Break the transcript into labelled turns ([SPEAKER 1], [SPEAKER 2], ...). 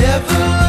[SPEAKER 1] never